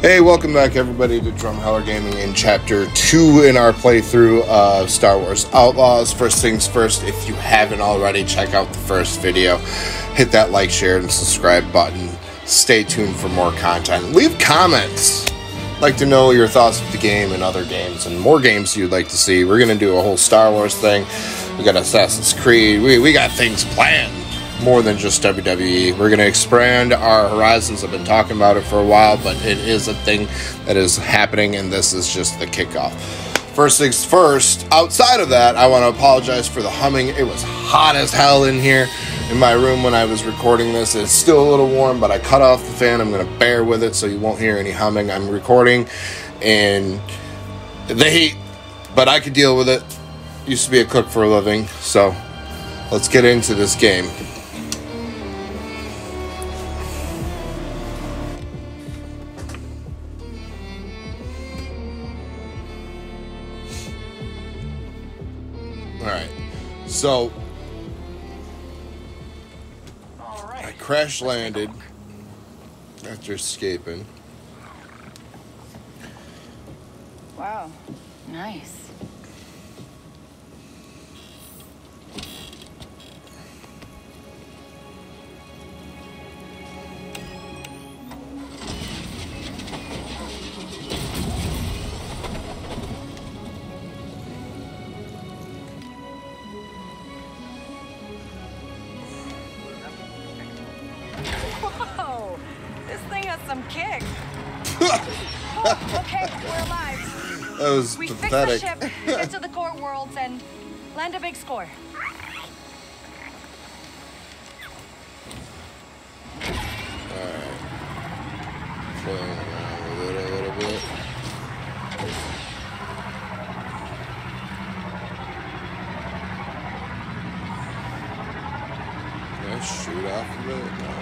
Hey, welcome back everybody to Drumheller Gaming in chapter 2 in our playthrough of Star Wars Outlaws. First things first, if you haven't already, check out the first video. Hit that like, share, and subscribe button. Stay tuned for more content. Leave comments. Like to know your thoughts of the game and other games and more games you'd like to see. We're going to do a whole Star Wars thing. We got Assassin's Creed. We, we got things planned more than just WWE. We're going to expand our horizons. I've been talking about it for a while, but it is a thing that is happening, and this is just the kickoff. First things first, outside of that, I want to apologize for the humming. It was hot as hell in here in my room when I was recording this. It's still a little warm, but I cut off the fan. I'm going to bear with it so you won't hear any humming. I'm recording and the heat, but I could deal with it. Used to be a cook for a living, so let's get into this game. So I crash landed after escaping. Wow, nice. That was We pathetic. fixed the ship, get to the core worlds, and land a big score. Playing around with it a little bit. Can I shoot off of it? No,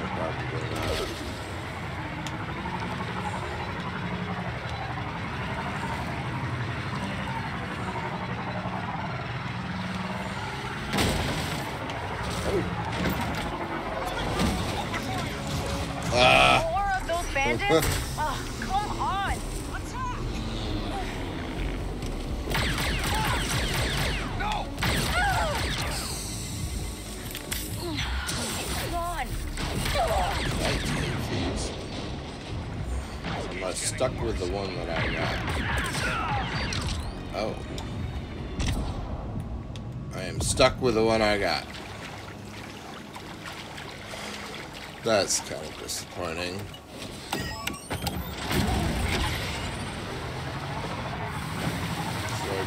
the one I got. That's kind of disappointing.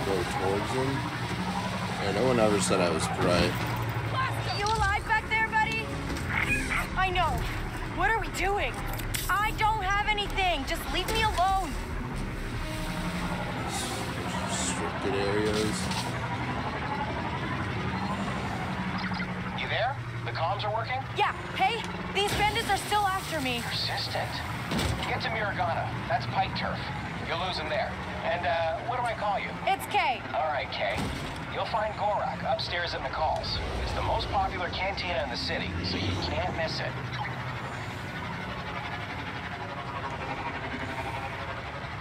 Go towards him? Yeah, no one ever said I was bright. You alive back there, buddy? I know. What are we doing? I don't have anything. Just leave me alone. Restricted areas. You there? The comms are working? Yeah, hey, these bandits are still after me. Persistent. Get to Mirogana. That's Pyke Turf. You'll lose him there. And, uh, what do I call you? It's Kay. All right, Kay. You'll find Gorak upstairs at McCall's. It's the most popular cantina in the city, so you can't miss it.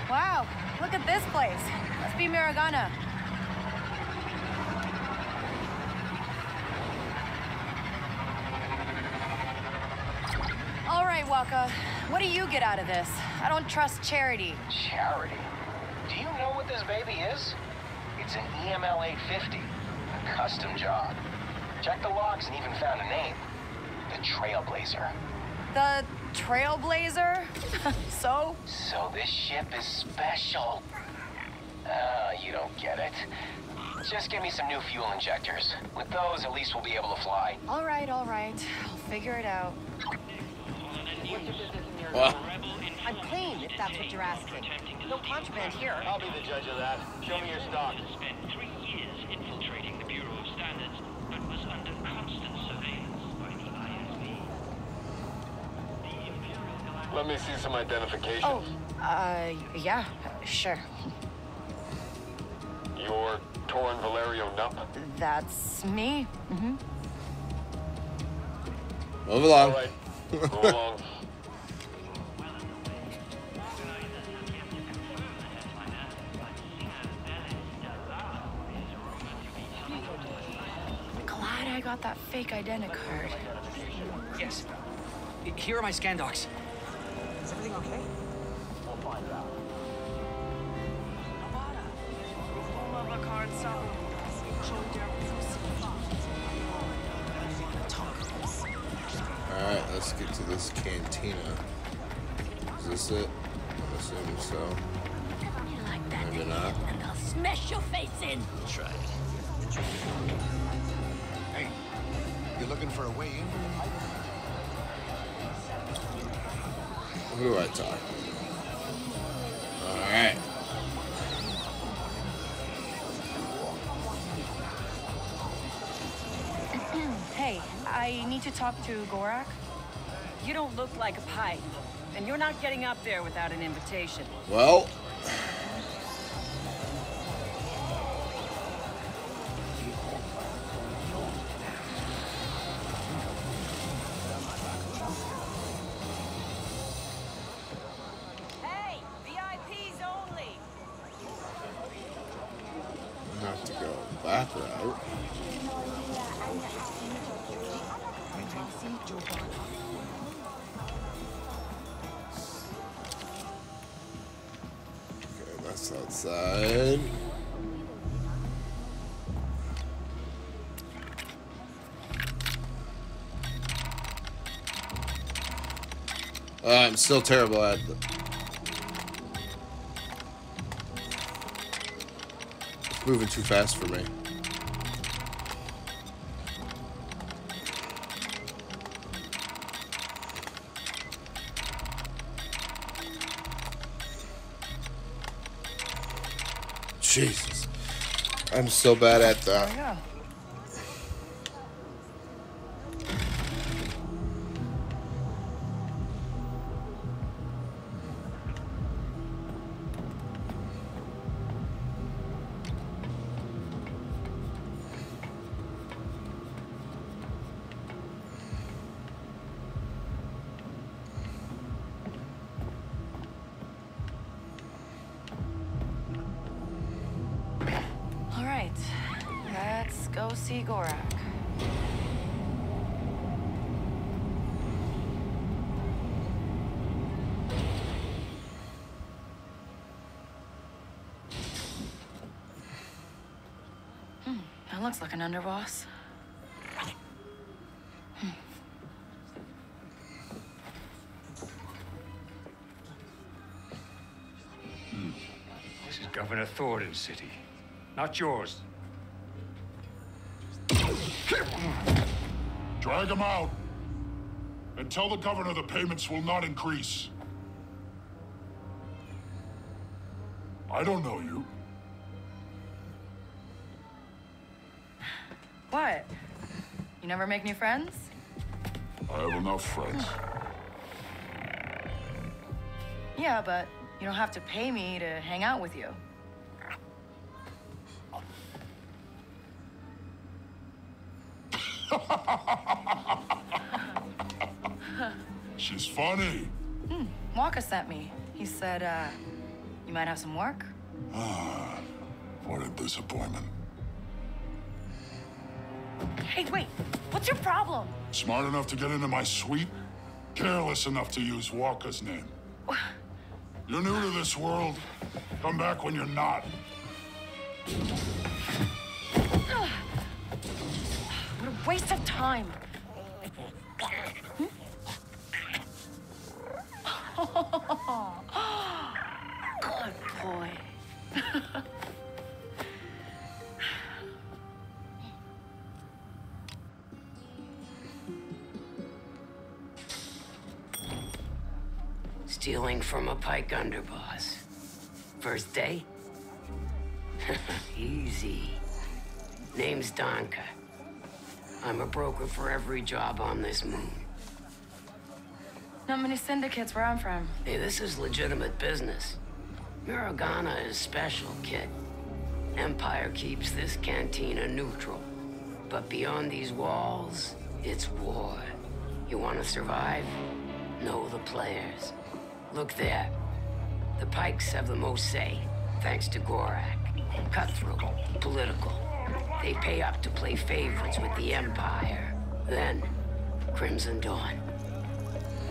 Wow, look at this place. Must be Mirogana. What do you get out of this? I don't trust charity. Charity. Do you know what this baby is? It's an EML 850. A custom job. Checked the logs and even found a name. The Trailblazer. The Trailblazer? so? So this ship is special. Ah, you don't get it. Just give me some new fuel injectors. With those, at least we'll be able to fly. All right, all right. I'll figure it out. Well, I'm clean, if that's what you're asking. No contraband here. I'll be the judge of that. Show me your stock. spent three years infiltrating the Bureau of Standards, but was under constant surveillance by the ISB. The Imperial Galactic Let me see some identification. Oh, uh, yeah, sure. You're Torin Valerio Nup. That's me. Mm-hmm. move along. Glad I got that fake identity card. Yes. Here are my scan docs. Is everything okay? We'll find out. Nevada. Alright, let's get to this cantina. Is this it? I'm assuming so. Maybe not. And I'll smash your face in. We'll Try. Hey, you looking for a way in? Who do I talk? Alright. Hey, I need to talk to Gorak. You don't look like a pipe. And you're not getting up there without an invitation. Well, outside. Uh, I'm still terrible at the It's moving too fast for me. So bad at uh, that. That looks like an underboss. Hmm. This is Governor Thornton's city, not yours. Drag him out. And tell the governor the payments will not increase. I don't know you. Never make new friends? I have enough friends. Yeah, but you don't have to pay me to hang out with you. She's funny. Walker sent me. He said, uh, you might have some work? Ah, What a disappointment. Hey, wait, what's your problem? Smart enough to get into my suite, careless enough to use Walker's name. You're new to this world. Come back when you're not. What a waste of time. Hmm? Good boy. Stealing from a Pyke underboss. First day? Easy. Name's Donka. I'm a broker for every job on this moon. Not many syndicates where I'm from. Hey, this is legitimate business. Mirogana is special, kid. Empire keeps this cantina neutral. But beyond these walls, it's war. You want to survive? Know the players. Look there. The Pykes have the most say, thanks to Gorak. Cutthroat, political, They pay up to play favorites with the Empire. Then, Crimson Dawn.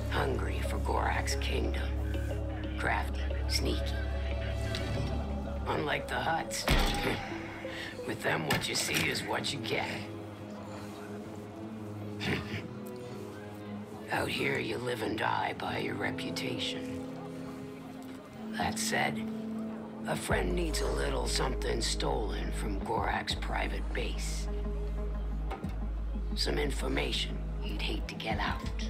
Hungry for Gorak's kingdom. Crafty, sneaky. Unlike the Hutts. with them, what you see is what you get. Out here, you live and die by your reputation. That said, a friend needs a little something stolen from Gorak's private base. Some information he'd hate to get out.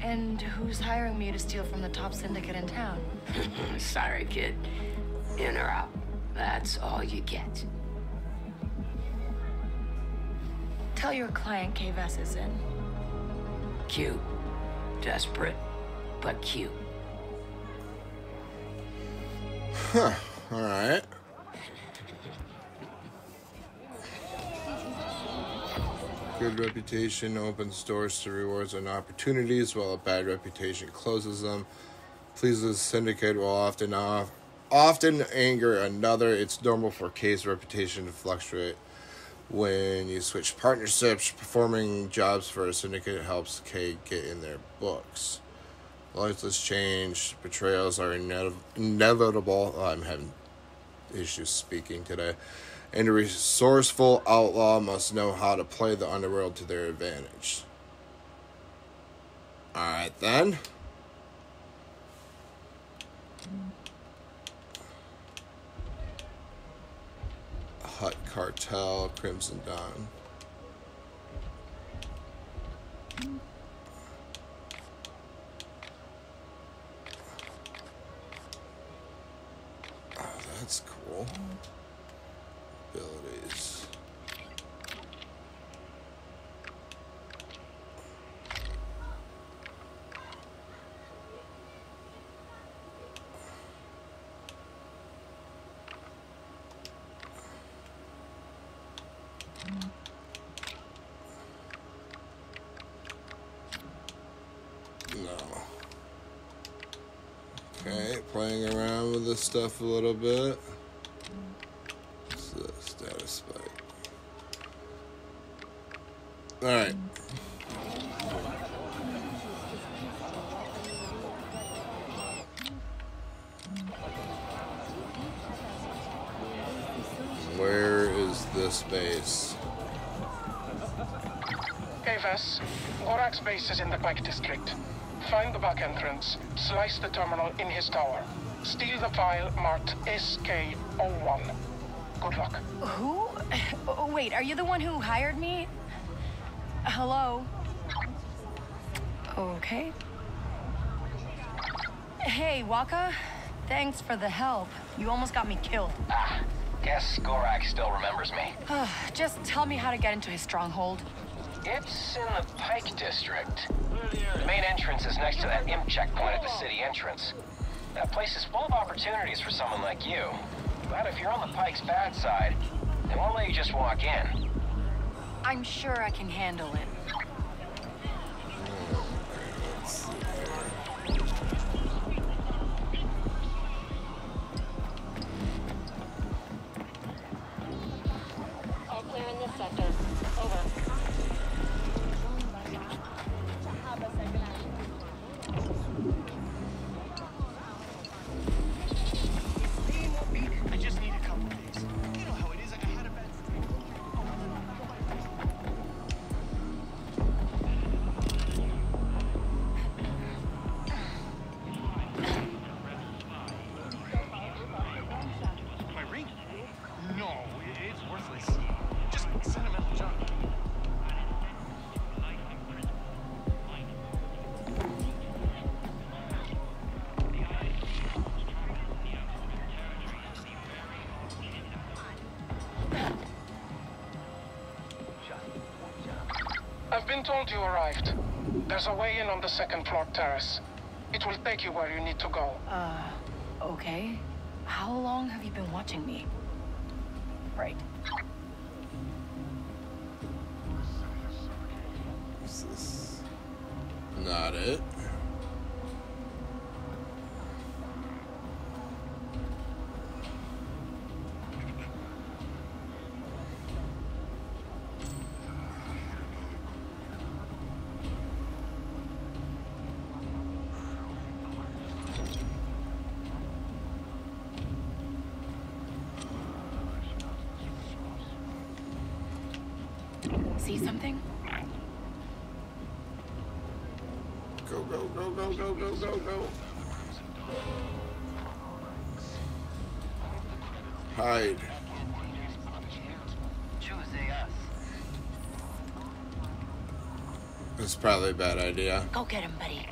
And who's hiring me to steal from the top syndicate in town? Sorry, kid. In or out, that's all you get. Tell your client Kay Vess is in. Cute. Desperate, but cute. Huh. Alright. Good reputation opens doors to rewards and opportunities, while a bad reputation closes them. Pleases syndicate will often off, often anger another. It's normal for Kay's reputation to fluctuate. When you switch partnerships, performing jobs for a syndicate helps Kay get in their books. Lifeless change, betrayals are inev- inevitable. Oh, I'm having issues speaking today. And a resourceful outlaw must know how to play the underworld to their advantage. Alright then. Hutt Cartel, Crimson Dawn. Oh, that's cool. Abilities. No. Okay, playing around with this stuff a little bit. Terminal in his tower. Steal the file marked SK01. Good luck. Who? Oh, wait, are you the one who hired me? Hello? Okay. Hey, Waka. Thanks for the help. You almost got me killed. Ah, guess Gorak still remembers me. Just tell me how to get into his stronghold. It's in the Pyke District. The main entrance is next to that imp checkpoint at the city entrance. That place is full of opportunities for someone like you. But if you're on the Pyke's bad side, they won't let you just walk in. I'm sure I can handle it. You arrived. There's a way in on the second floor terrace. It will take you where you need to go. Uh, okay. How long have you been watching me? See something? Go, go, go, go, go, go, go, go. Hide. Choose. That's probably a bad idea. Go get him, buddy.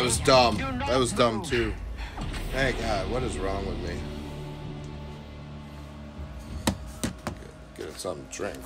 That was dumb. That was dumb too. Hey God, what is wrong with me? Get, get something to drink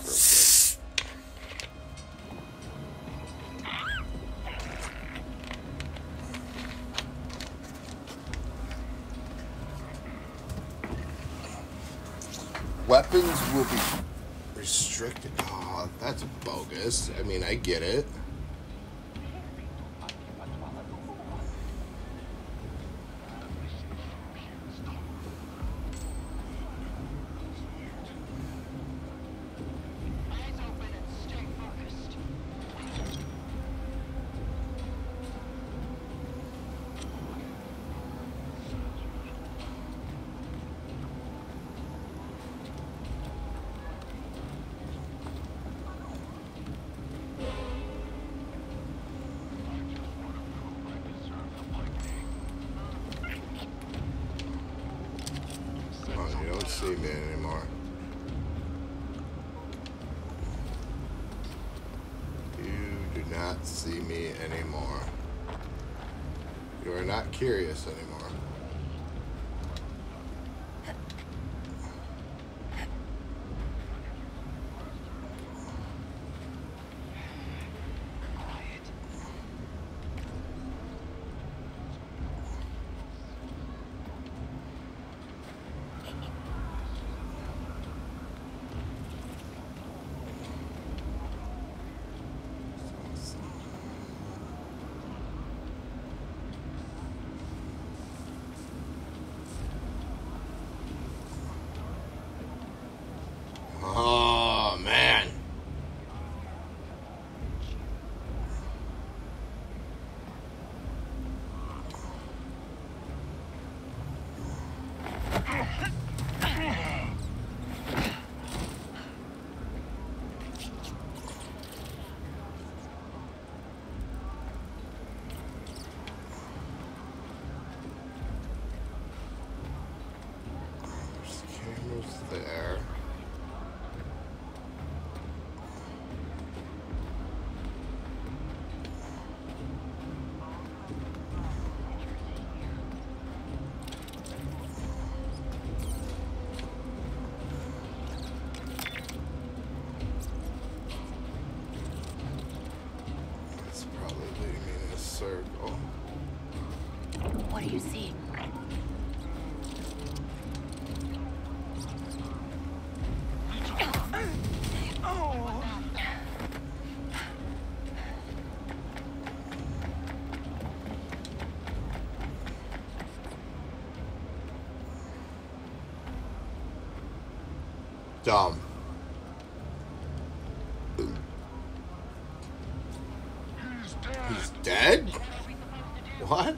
not see me anymore. You are not curious anymore. Oh man. There's cameras there. It's probably leading me in a circle. What do you see? Dumb. He's dead? What?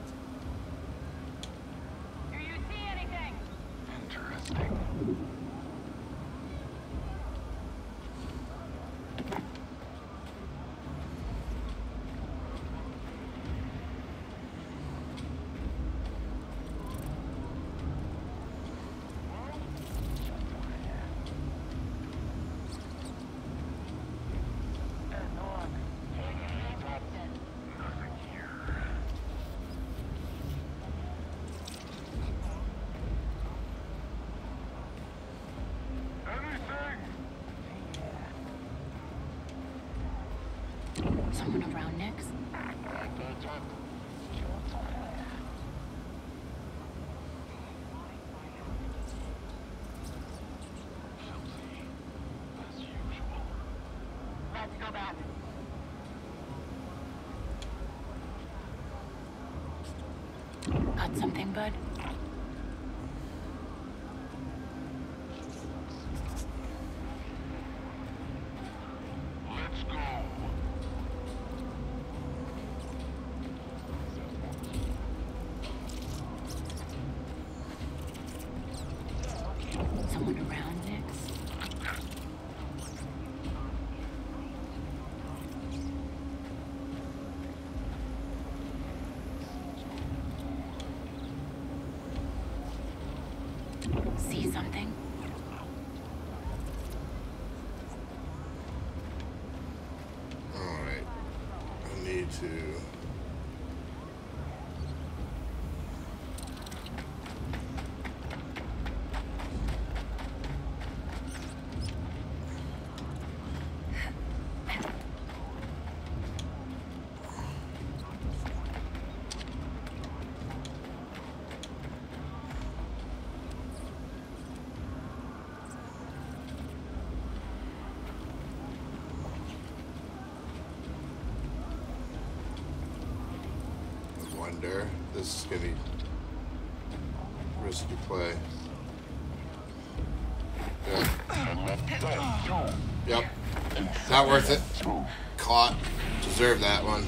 Someone around Nix? Let's go back. Something, bud? Let's go. Someone around Nix? See something? Alright. I need to. Wonder. This is gonna be risky play. Yep. Yep. Not worth it. Caught. Deserve that one.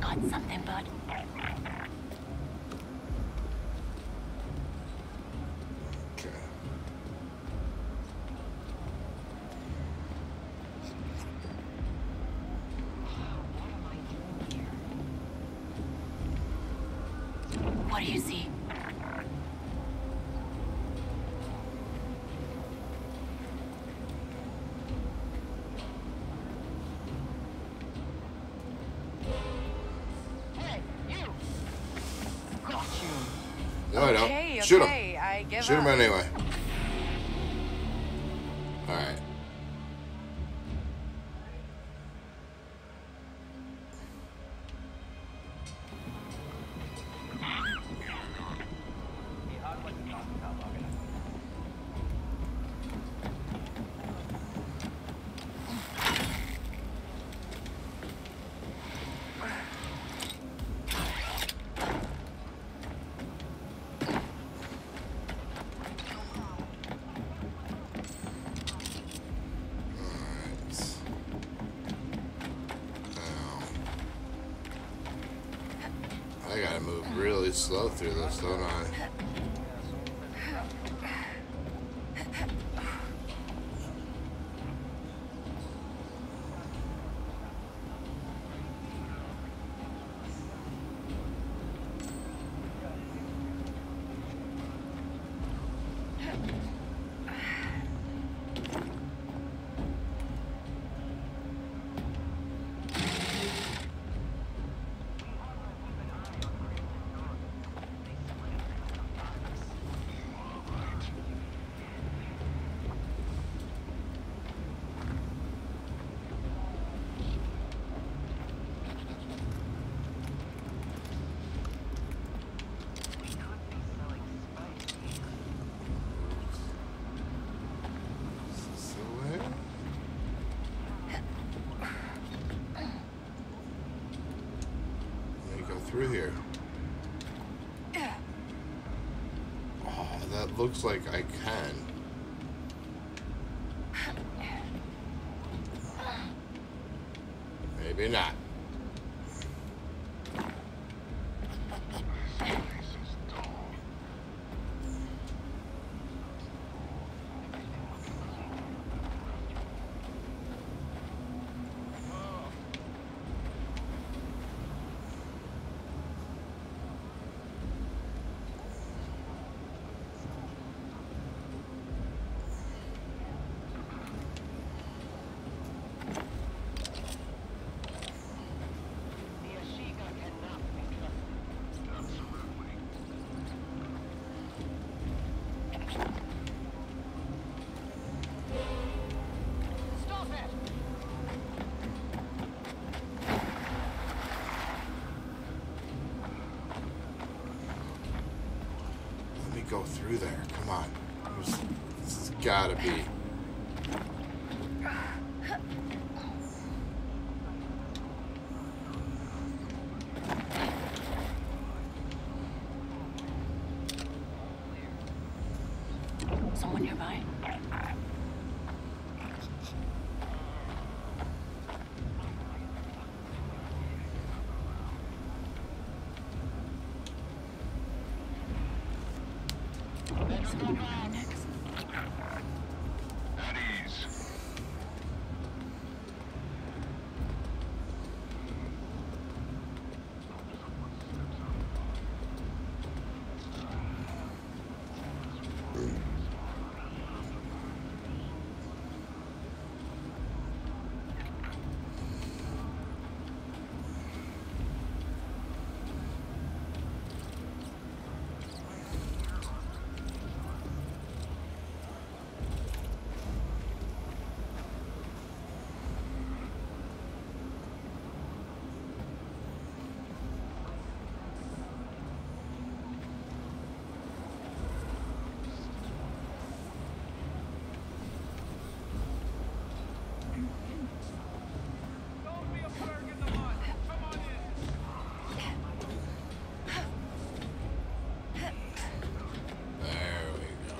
Got something, bud? Okay. What do you see? Hey, you. Got you. No, I don't. Okay, Shoot him. okay, I give Shoot him anyway. Slow through this, don't I? Is this the way? Let me go through here. Looks like I can. Maybe not. Stop it! Let me go through there. Come on. This has gotta be. Someone nearby? Someone nearby next. At ease. There we go.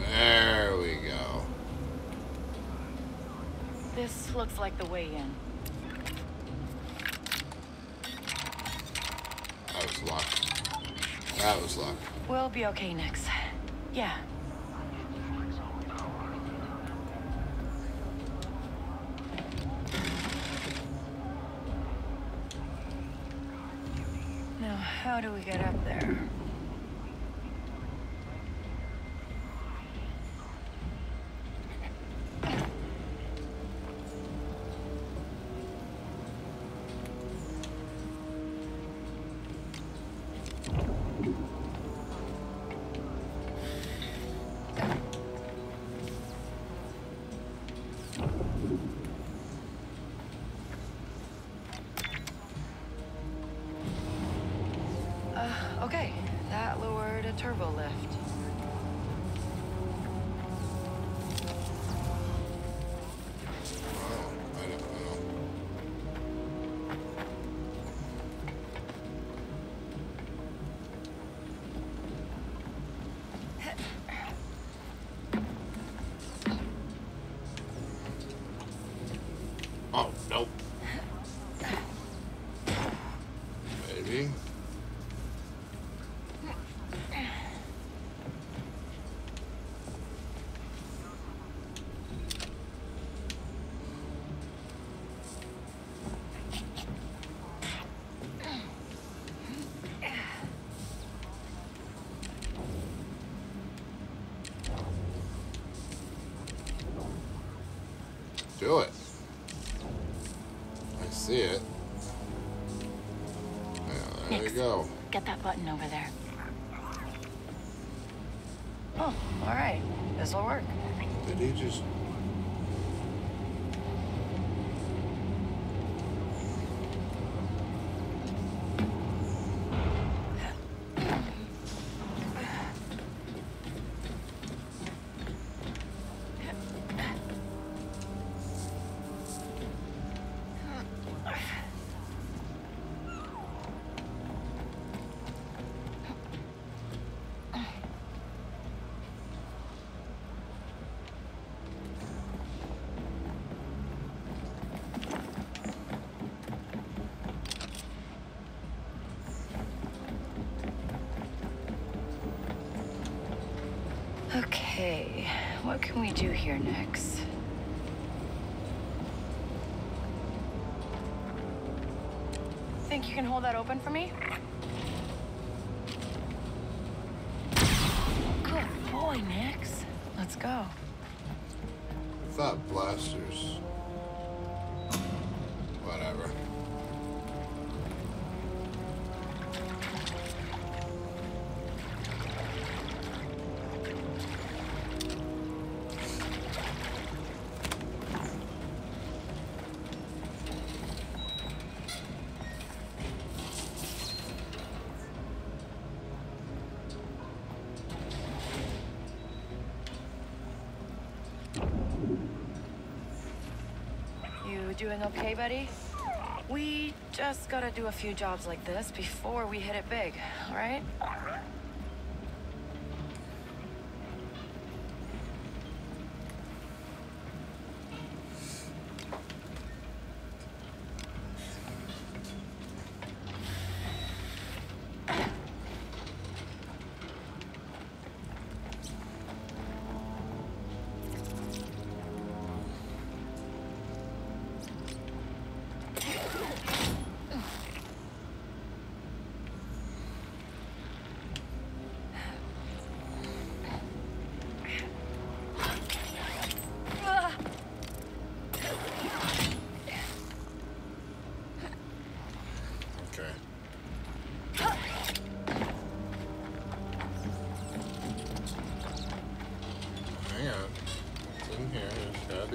There we go. This looks like the way in. That was luck. That was luck. We'll be okay next. Yeah. Now, how do we get up there? Do it. I see it. Yeah, there Nix, you go. Get that button over there. Oh, all right. This'll work. Did he just? Okay, what can we do here next? Think you can hold that open for me? Good boy, Nix. Let's go. I thought blasters. Doing okay, buddy? We just gotta do a few jobs like this before we hit it big, all right?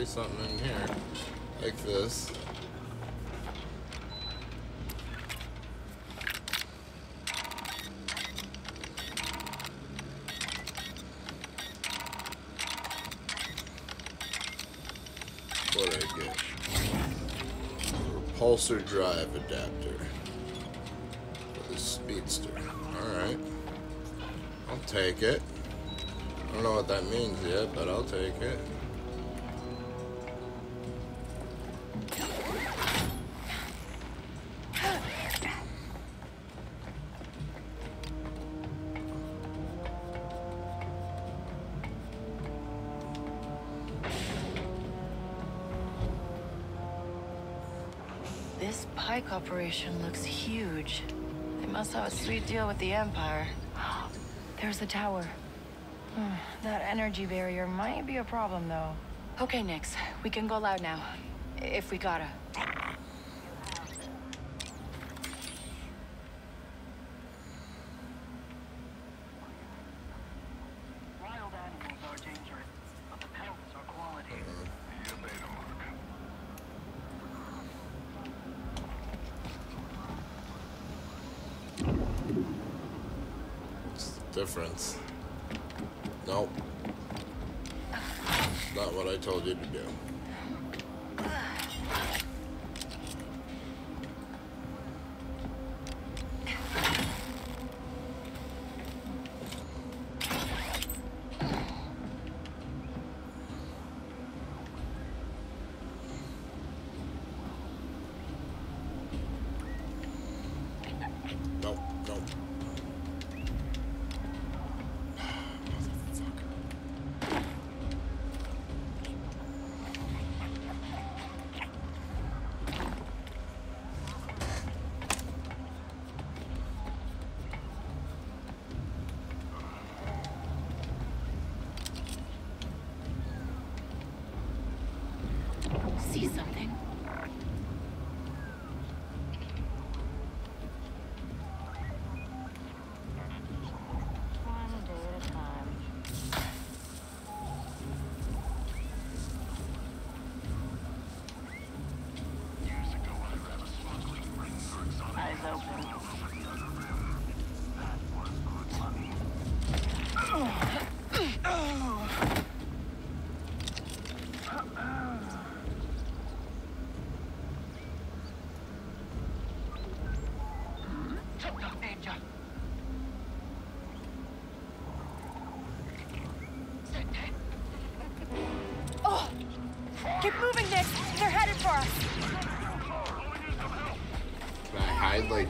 Something in here. Like this. What did I get? Repulsor drive adapter for the speedster. Alright. I'll take it. I don't know what that means yet, but I'll take it. Looks huge. They must have a sweet deal with the Empire. There's the tower. That energy barrier might be a problem, though. Okay, Nix. We can go loud now. If we gotta. Wild animals are dangerous, but the pelts are quality. What's the difference? Nope. Not what I told you to do.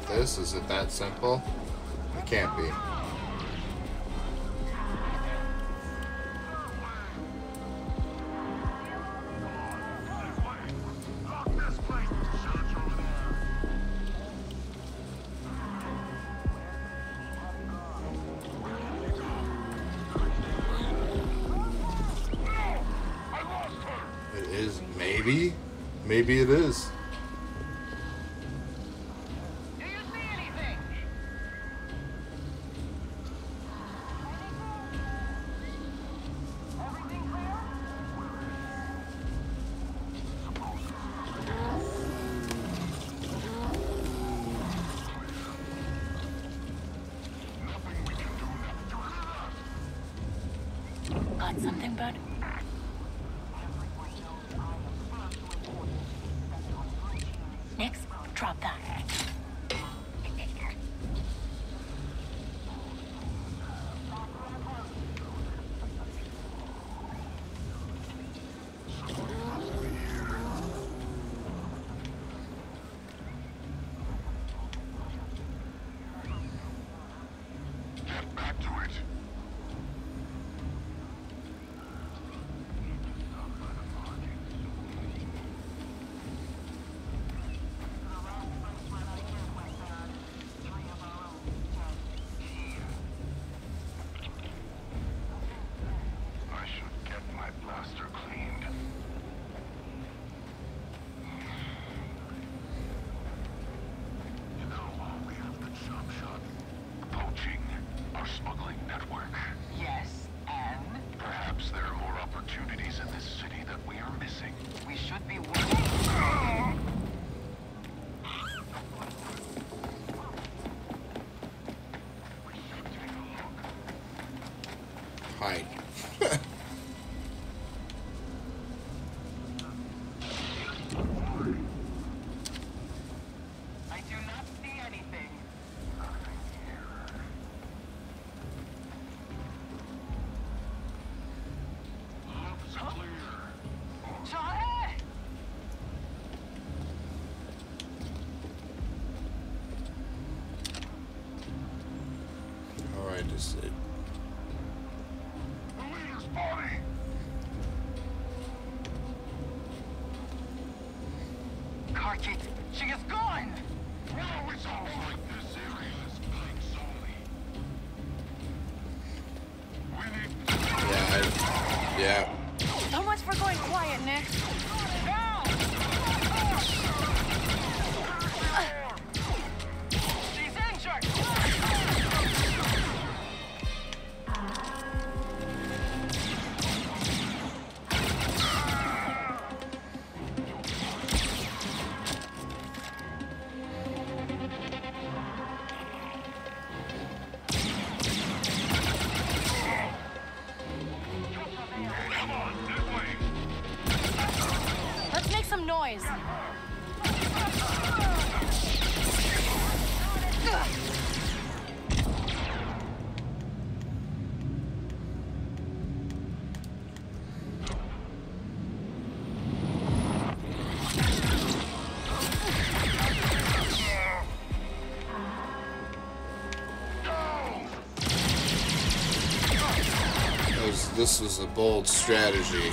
this? Is it that simple? It can't be. gambling network. Yes, and? Perhaps there are more opportunities in this city that we are missing. We should be working... Hide. watching is good. this was a bold strategy.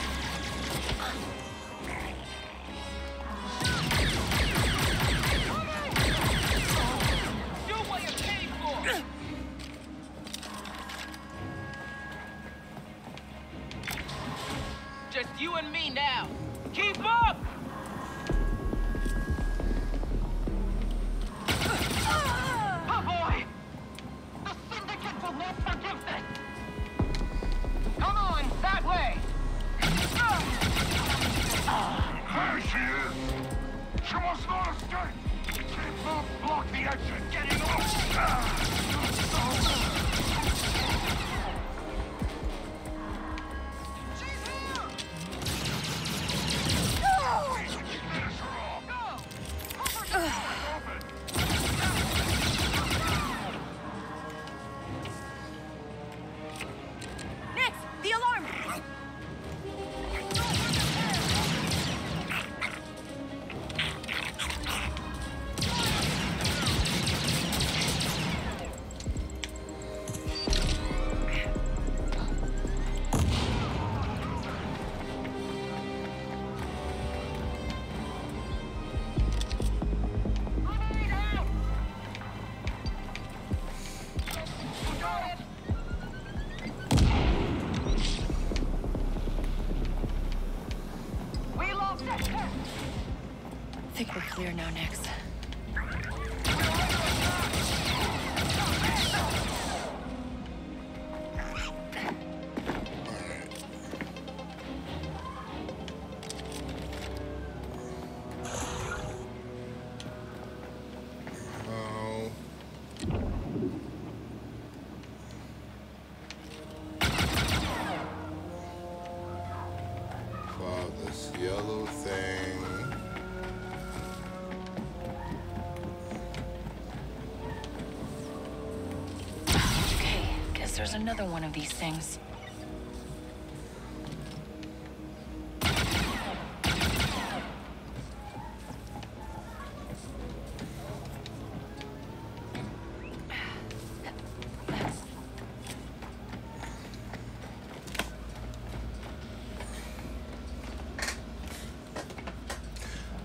Another one of these things.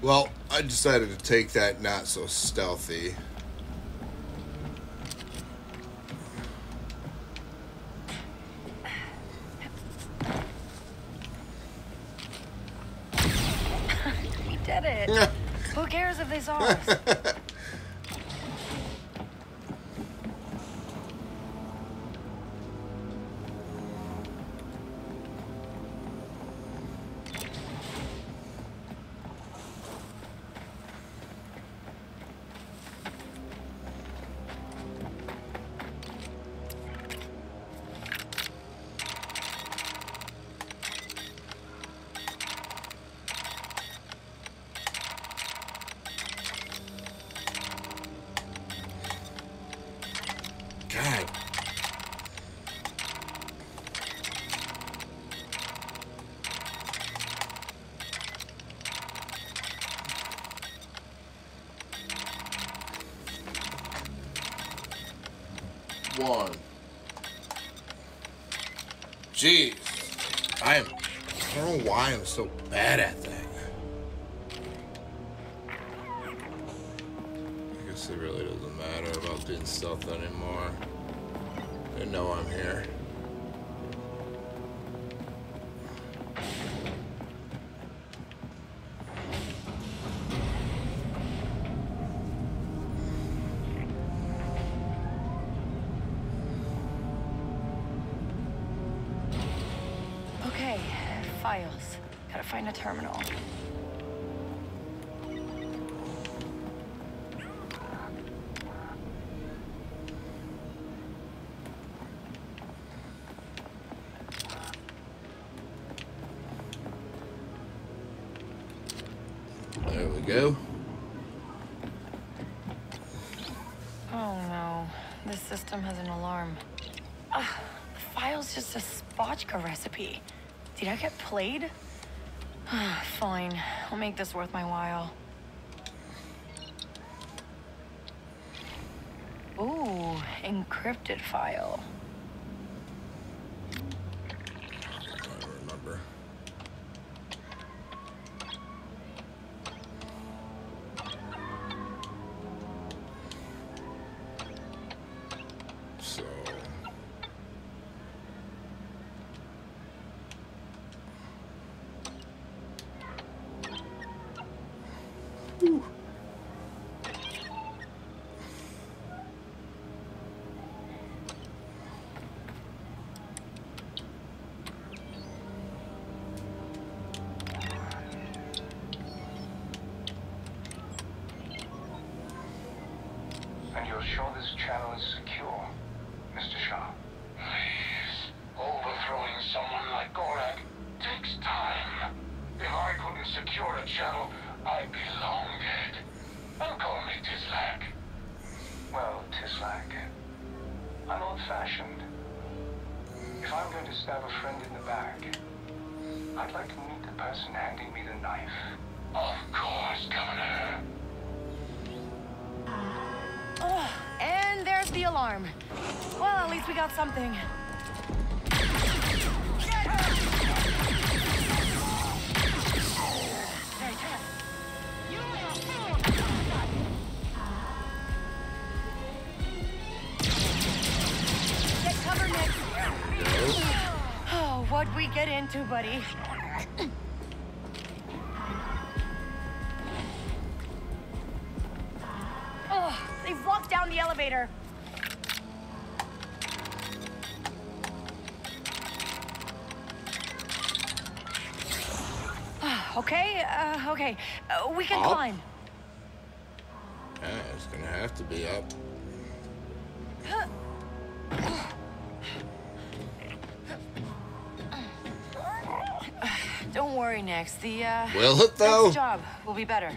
Well, I decided to take that not so stealthy. Files. Gotta find a terminal. There we go. Oh no, this system has an alarm. Ah, the file's just a spotchka recipe. Did I get played? Fine, I'll make this worth my while. Ooh, encrypted file. Into, buddy? Don't worry, Nix. The, uh... Will it, though? Next job will be better.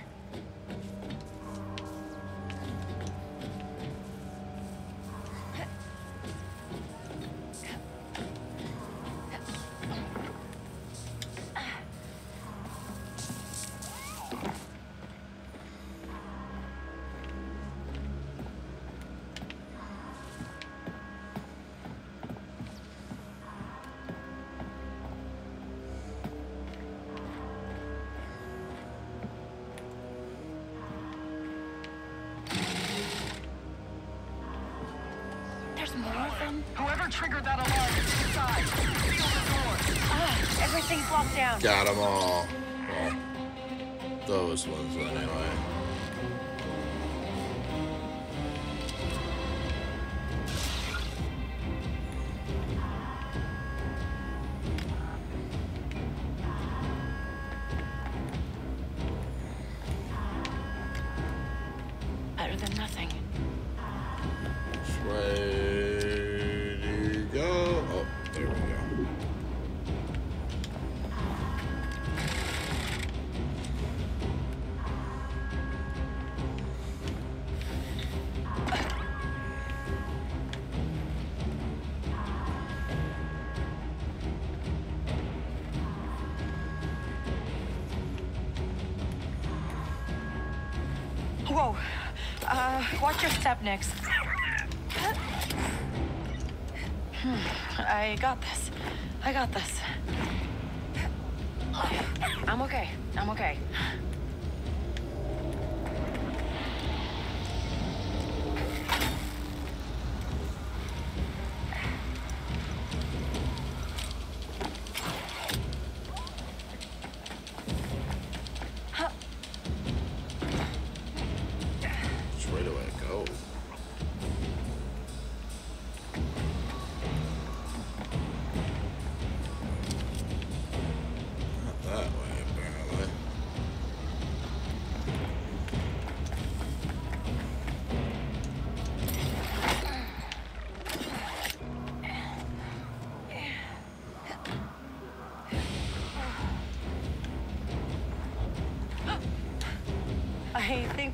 Got them all.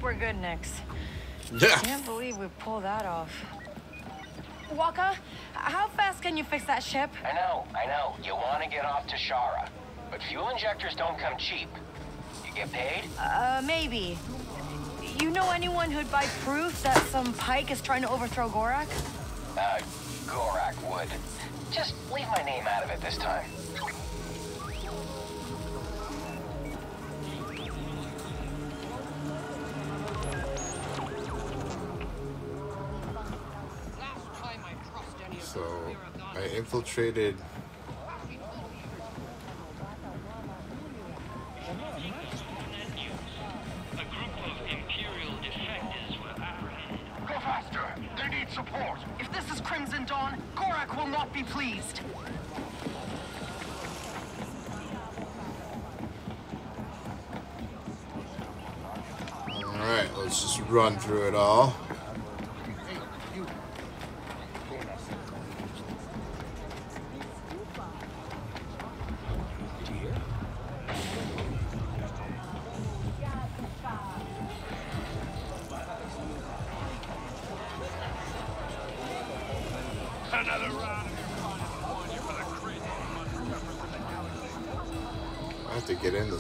Think we're good, Nix. Yeah. Can't believe we pulled that off. Waka, how fast can you fix that ship? I know, I know. You want to get off Toshara. But fuel injectors don't come cheap. You get paid? Uh, maybe. You know anyone who'd buy proof that some Pyke is trying to overthrow Gorak? Uh, Gorak would. Just leave my name out of it this time. Support. If this is Crimson Dawn, Gorak will not be pleased. Alright, let's just run through it all.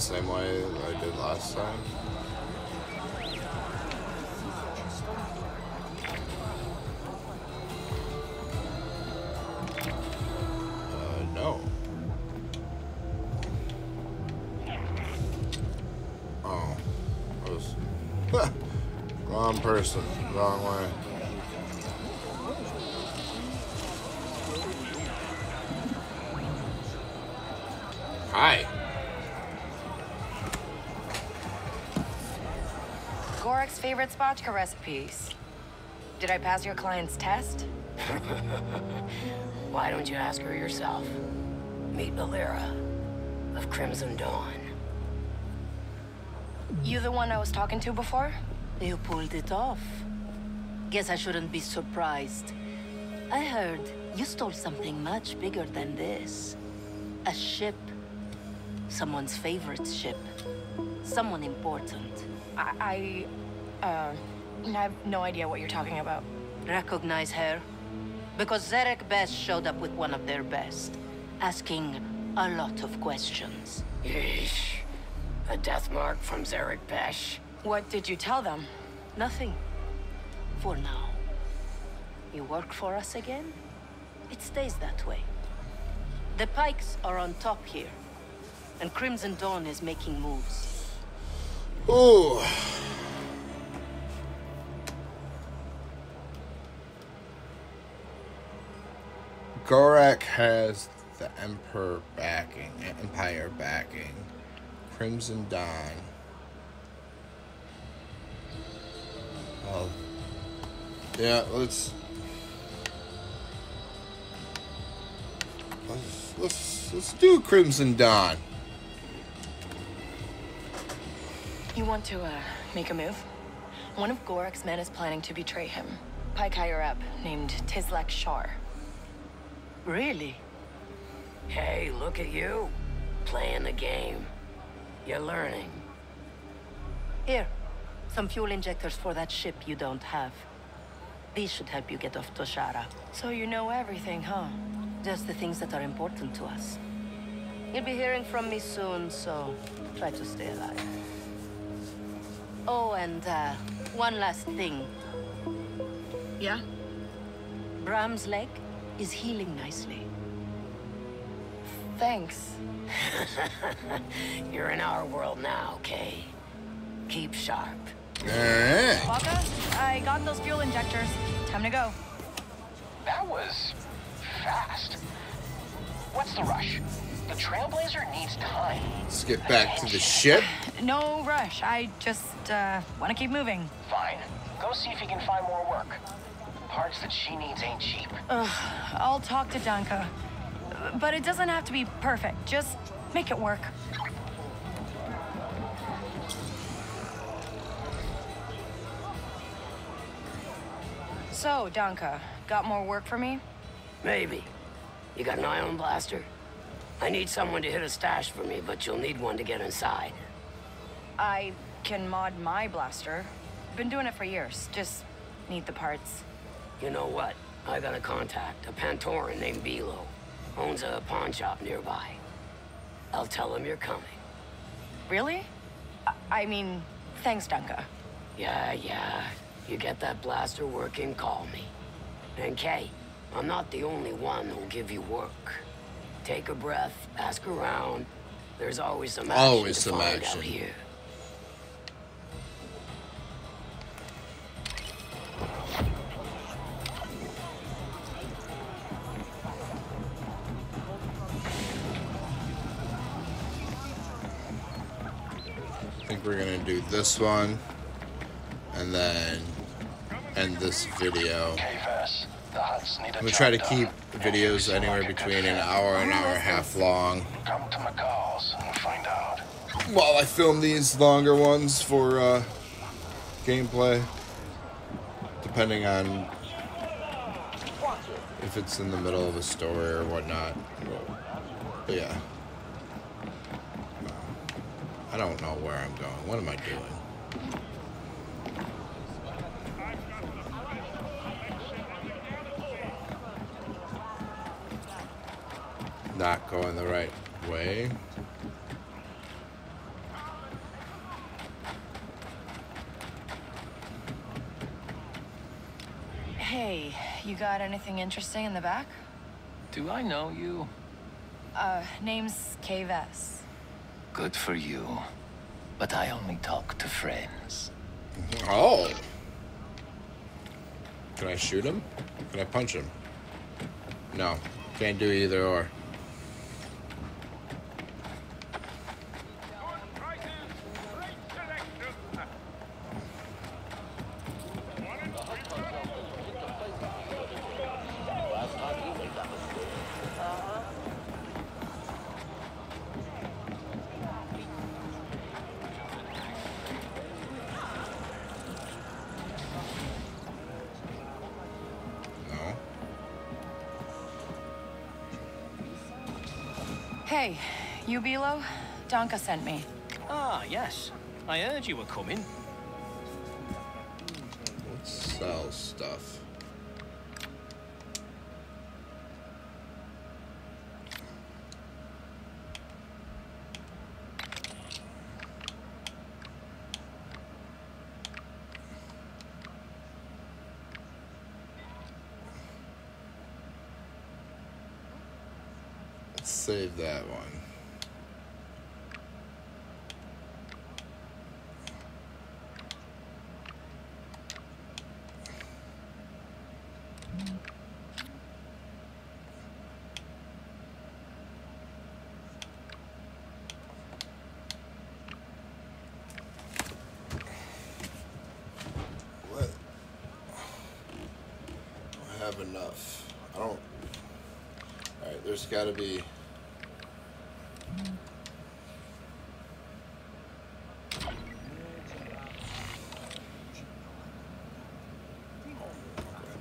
The same way I did last time. Uh, no. Oh. Wrong person. Wrong way. Favorite spotchka recipes. Did I pass your client's test? Why don't you ask her yourself? Meet Valera of Crimson Dawn. You the one I was talking to before? You pulled it off. Guess I shouldn't be surprised. I heard you stole something much bigger than this. A ship. Someone's favorite ship. Someone important. I, I, uh, I have no idea what you're talking about. Recognize her? Because Zerek Besh showed up with one of their best, asking a lot of questions. Yeesh. A death mark from Zerek Besh. What did you tell them? Nothing. For now. You work for us again? It stays that way. The Pykes are on top here. And Crimson Dawn is making moves. Ooh. Gorak has the Emperor backing, Empire backing. Crimson Dawn. Oh. Yeah, let's let's let's let's do Crimson Dawn. You want to, uh, make a move? One of Gorak's men is planning to betray him. Pyke higher up, named Tislek Shar. Really? Hey, look at you. Playing the game. You're learning. Here. Some fuel injectors for that ship you don't have. These should help you get off Toshara. So you know everything, huh? Just the things that are important to us. You'll be hearing from me soon, so try to stay alive. Oh, and uh, one last thing. Yeah? Bram's leg is healing nicely. Thanks. You're in our world now, Kay. Keep sharp. Alright. Waka, I got those fuel injectors. Time to go. That was fast. What's the rush? The Trailblazer needs time. Let's get back to the ship. No rush. I just, uh, want to keep moving. Fine. Go see if you can find more work. Parts that she needs ain't cheap. Ugh, I'll talk to Danka. But it doesn't have to be perfect. Just make it work. So, Danka, got more work for me? Maybe. You got an ion blaster? I need someone to hit a stash for me, but you'll need one to get inside. I can mod my blaster. Been doing it for years. Just need the parts. You know what? I got a contact, a Pantoran named Bilo. Owns a pawn shop nearby. I'll tell him you're coming. Really? I, I mean, thanks, Danka. Yeah, yeah. You get that blaster working, call me. And Kay, I'm not the only one who'll give you work. Take a breath, ask around. There's always some action Always to some find action. out here. Think we're gonna do this one, and then end this video. KFS, the Hutts need a I'm gonna try to keep videos anywhere between an hour and hour and a half long. Come to McCall's and find out. While I film these longer ones for uh, gameplay, depending on if it's in the middle of a story or whatnot. But yeah. I don't know where I'm going. What am I doing? not going the right way. Hey, you got anything interesting in the back? Do I know you? Uh, name's Kay Vess. Good for you. But I only talk to friends. Oh. Can I shoot him? Can I punch him? No. Can't do either or. Donka sent me. Ah, yes. I heard you were coming. Let's sell stuff. Let's save that one. What? I have enough. I don't. Alright, there's gotta be.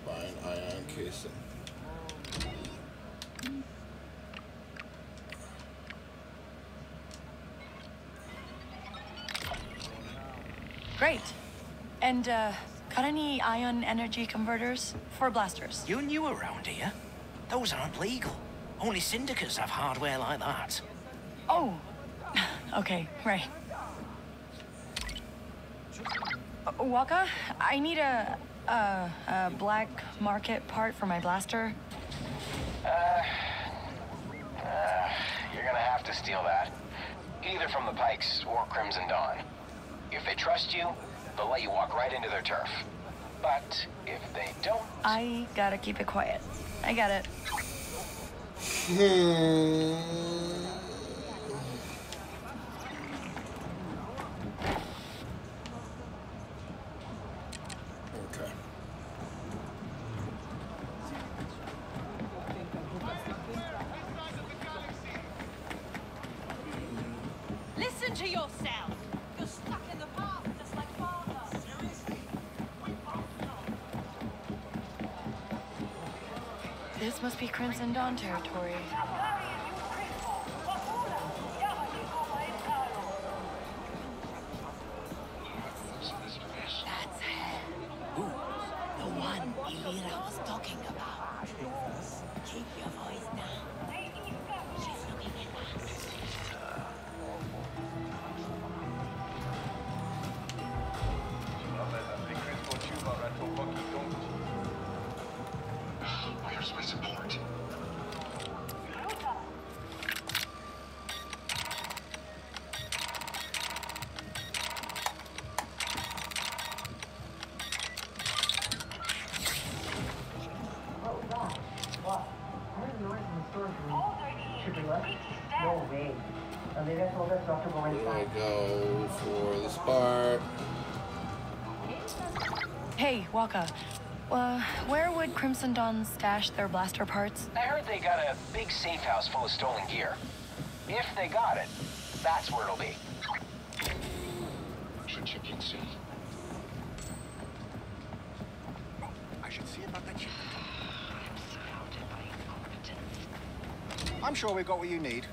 Buy ion casing. Great. And, uh, got any ion energy converters for blasters? You're new around here. Those aren't legal. Only syndicates have hardware like that. Oh. Okay, right. Uh, Waka, I need a, a, a black market part for my blaster. Uh, uh, you're gonna have to steal that. Either from the Pykes or Crimson Dawn. If they trust you, they'll let you walk right into their turf. But if they don't, I gotta keep it quiet. I got it. Okay. Listen to yourself. This must be Crimson Dawn territory. Where would Crimson Dawn stash their blaster parts? I heard they got a big safe house full of stolen gear. If they got it, that's where it'll be. Should you can see? I should see about that ship. I'm sure we've got what you need.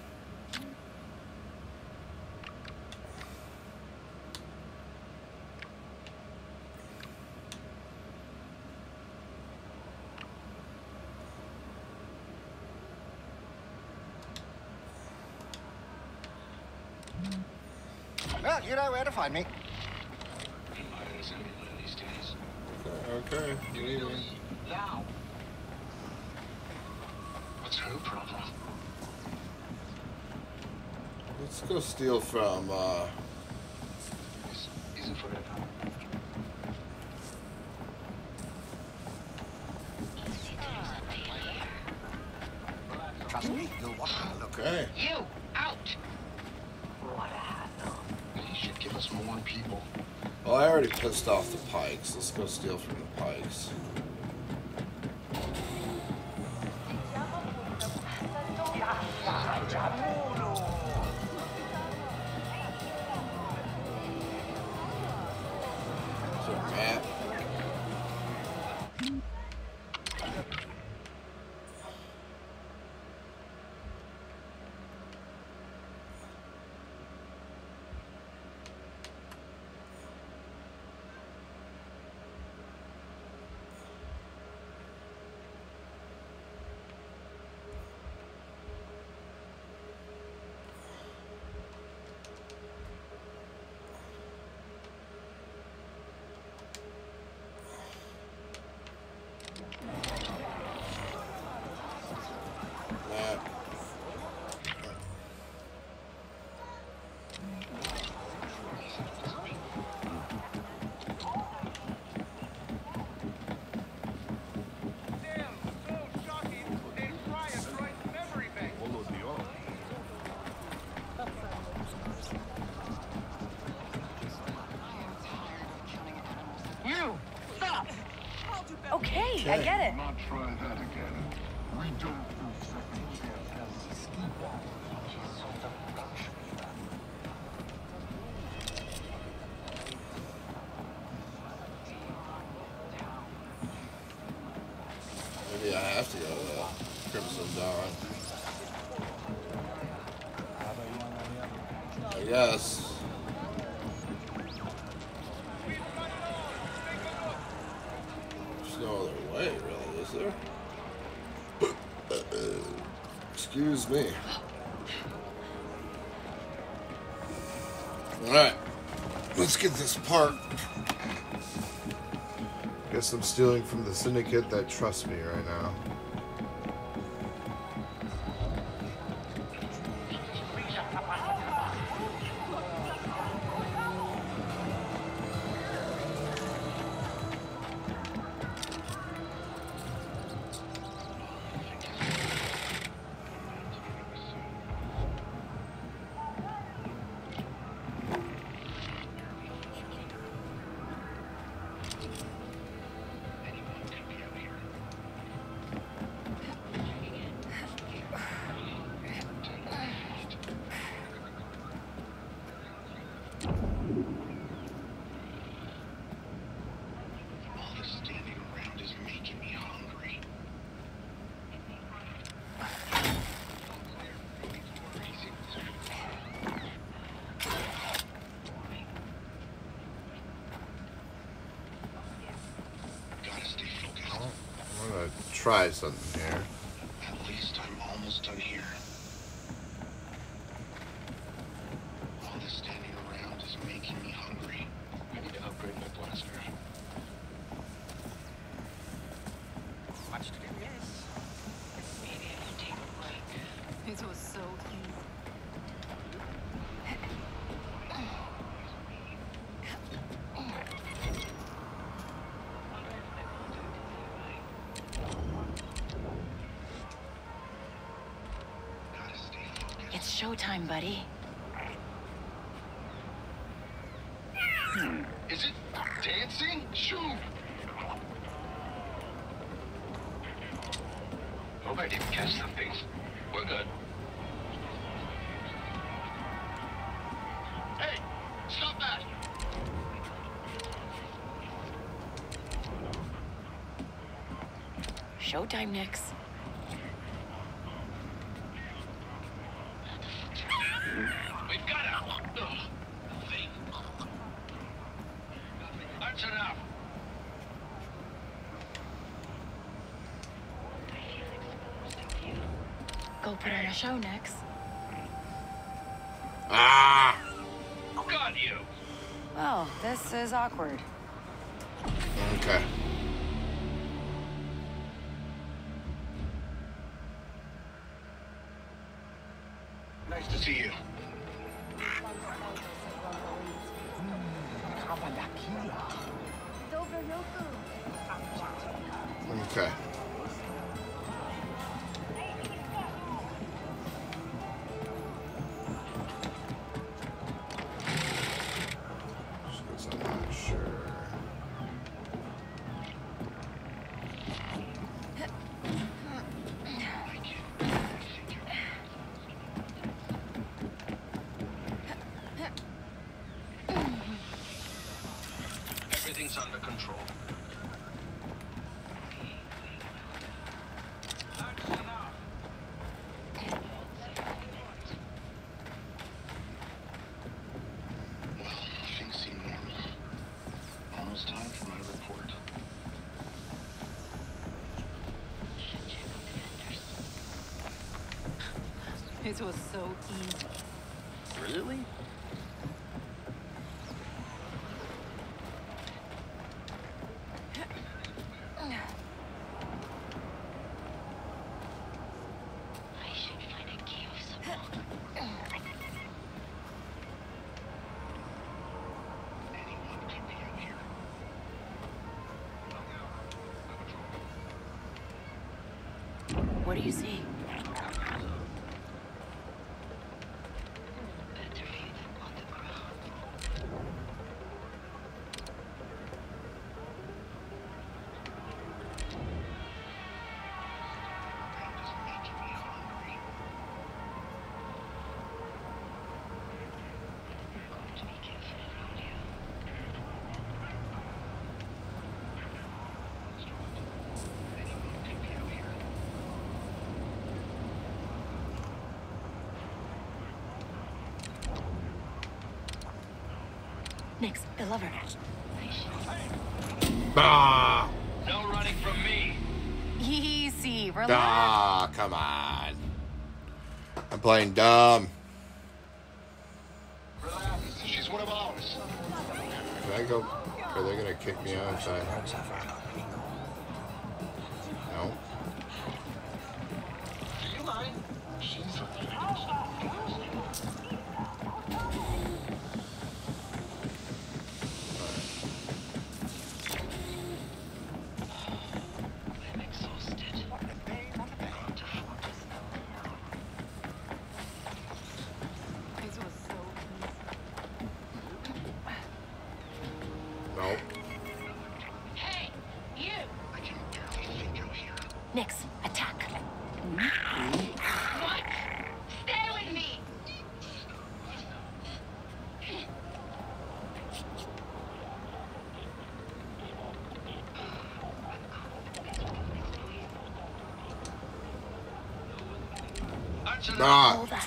Well, you know where to find me. Okay, okay. you need me. Now. What's her problem? Let's go steal from, uh... Easy forever. Trust me, you'll want to look. Okay. You out. What a hassle. He should give us more people. Well, I already pissed off the Pykes. Let's go steal from Okay, I get it. Not try that again. We don't do second chances. Maybe I have to go to the Crimson Dawn. I guess. Part. Guess I'm stealing from the syndicate that trusts me right now. Showtime, buddy. Hmm. Is it dancing? Shoot! Hope I didn't catch something. We're good. Hey! Stop that! Showtime, Nix. awkward. Okay. Nice to see you. Report. It was so easy. Really? What do you see? Nix, the lover. Ah, No running from me. Easy, relax. ah, come on. I'm playing dumb. Relax. She's one of ours. Can I go? Are they gonna kick me outside?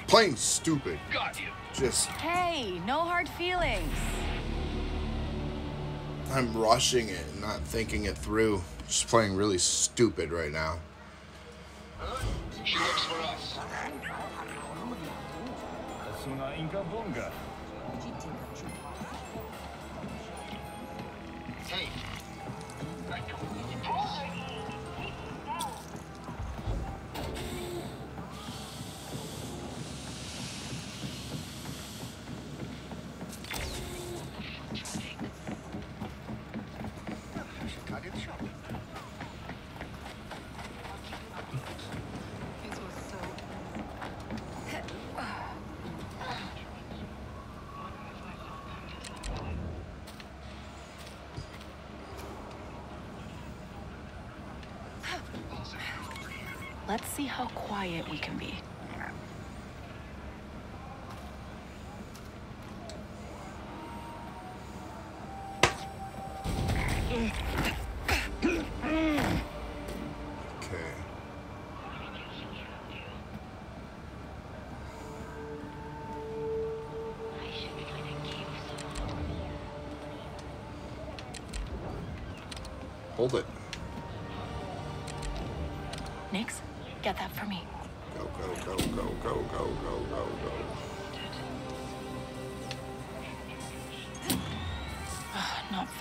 It's playing stupid. Got you. Just, Hey, no hard feelings. I'm rushing it and not thinking it through. Just playing really stupid right now. She looks for us.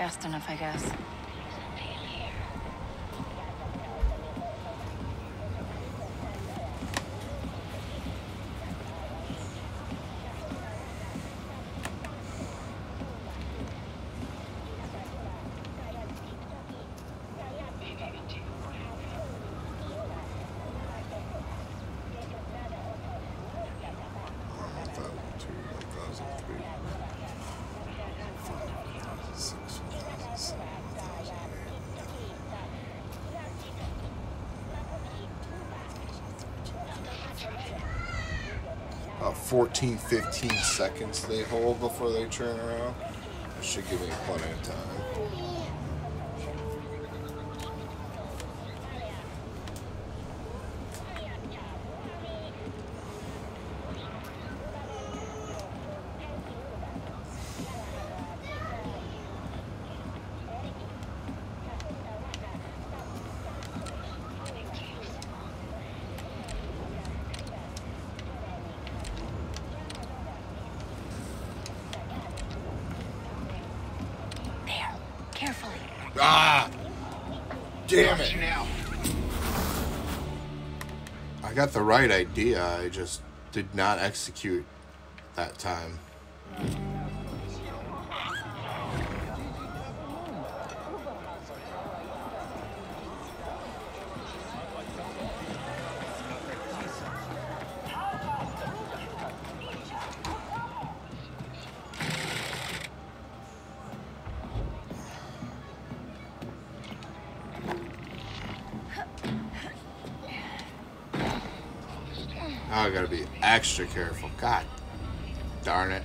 Fast enough, I guess. about 14, 15 seconds they hold before they turn around. That should give me plenty of time. Right idea, I just did not execute that time. Extra careful. God darn it.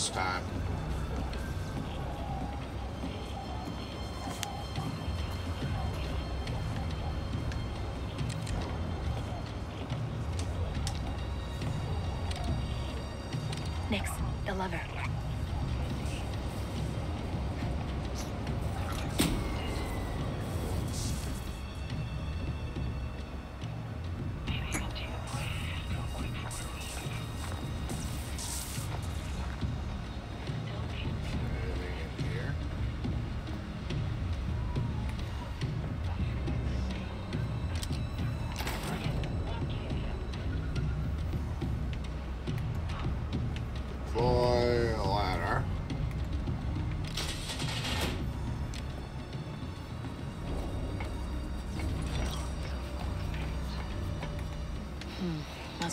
this time.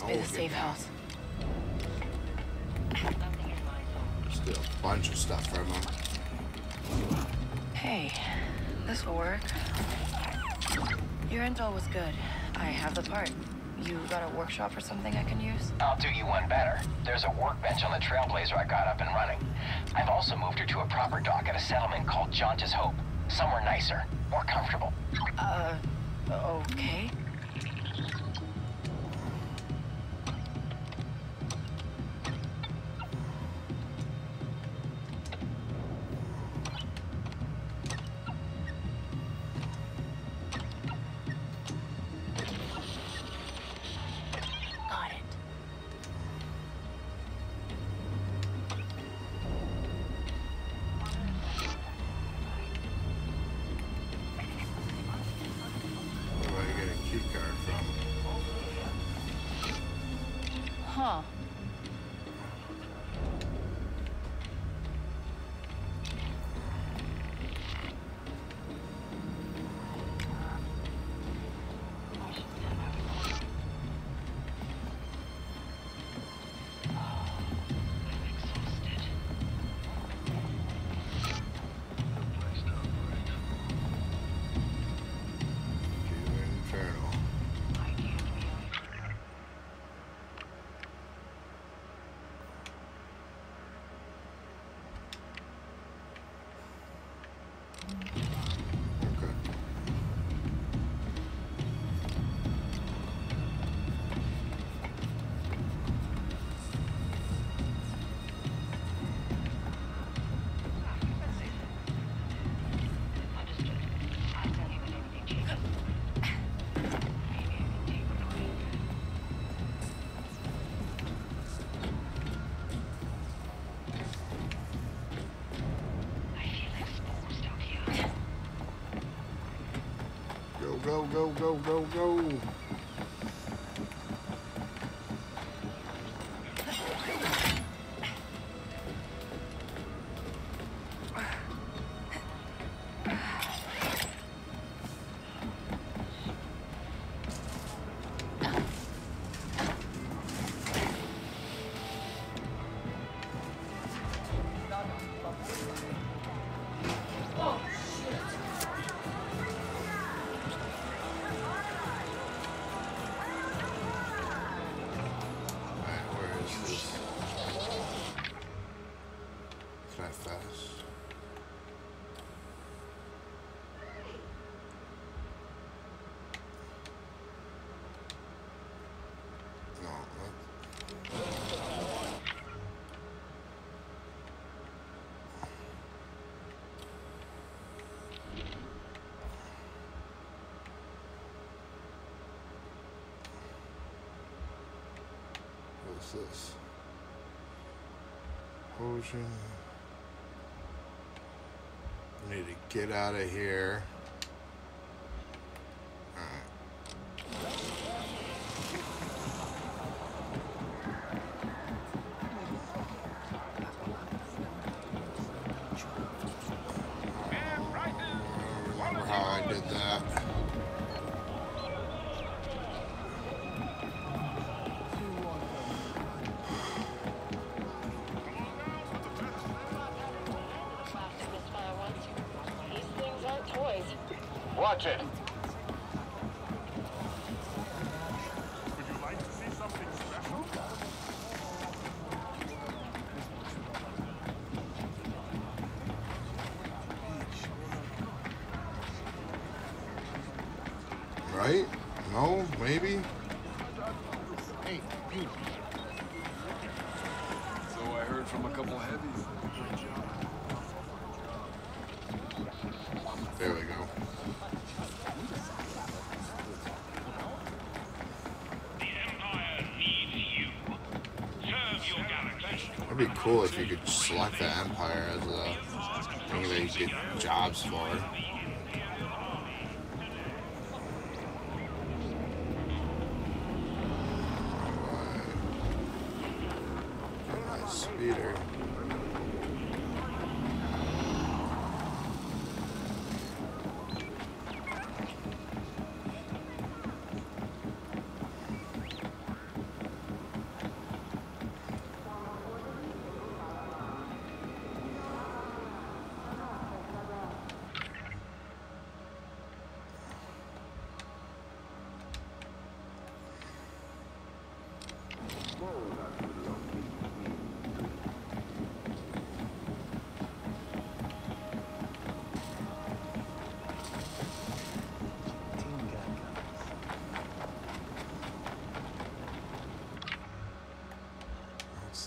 Be the safe house. Steal a bunch of stuff from him. Hey, this will work. Your intel was good. I have the part. You got a workshop or something I can use? I'll do you one better. There's a workbench on the Trailblazer I got up and running. I've also moved her to a proper dock at a settlement called Jaunta's Hope. Somewhere nicer, more comfortable. Uh, okay. This? Potion. I need to get out of here. Cool if you could select the Empire as a thing that you get jobs for. Nice speeder.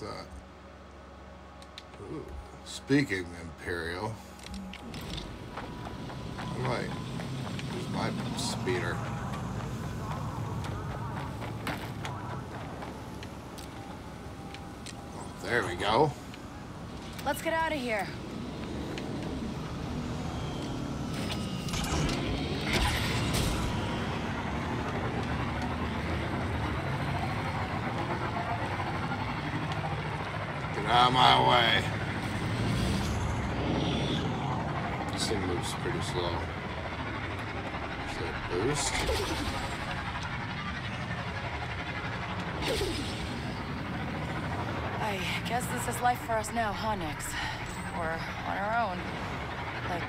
That? Ooh. Speaking Imperial. Right. Here's my speeder. Oh, there we go. Let's get out of here. Out of my way. This thing moves pretty slow. Is that a boost? I guess this is life for us now, huh, Nix? We're on our own. Like,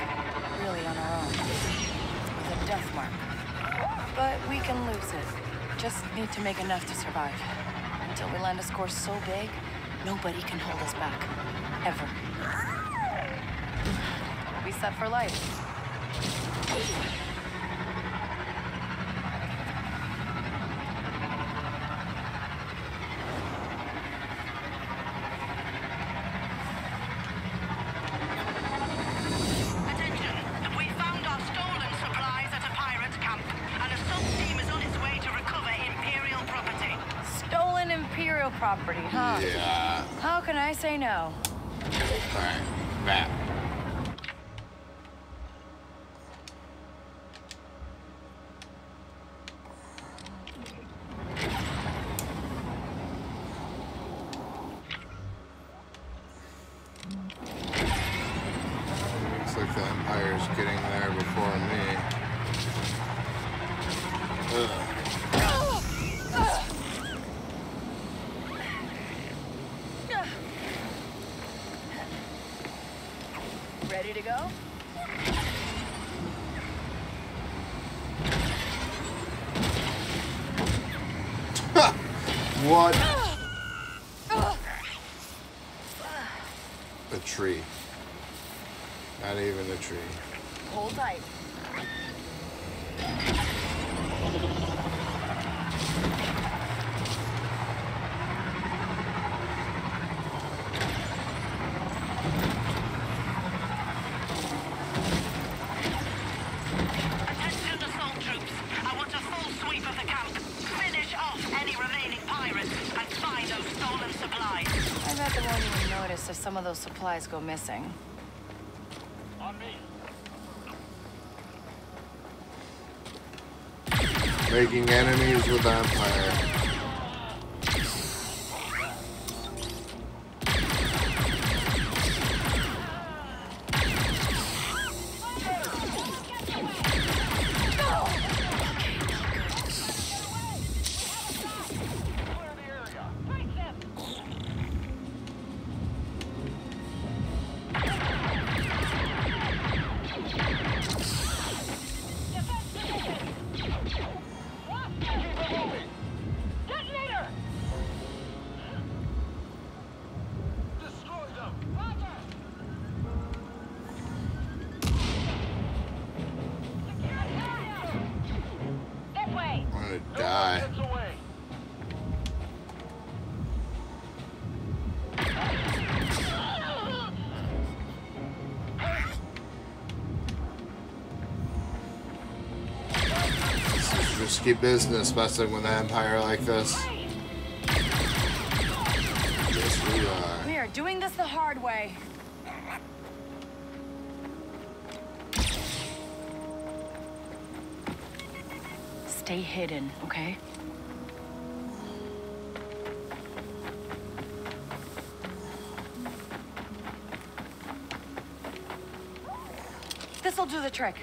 really on our own. With a death mark. But we can lose it. Just need to make enough to survive. Until we land a score so big, nobody can hold us back. Ever. We'll set for life. We found our stolen supplies at a pirate camp, and a sub team is on its way to recover Imperial property. Stolen Imperial property, huh? Yeah. How can I say no? Alright, back. Looks like the Empire's getting there before me. Ugh. Ready to go? What? A tree. Not even a tree. Hold tight. Attention assault troops. I want a full sweep of the camp. Finish off any remaining pirates and find those stolen supplies. I bet the one you would notice if some of those supplies go missing. On me. Making enemies with Empire. Detonator! you risky business messing with the Empire like this. Yes, we are. We are doing this the hard way. Stay hidden, okay? This'll do the trick.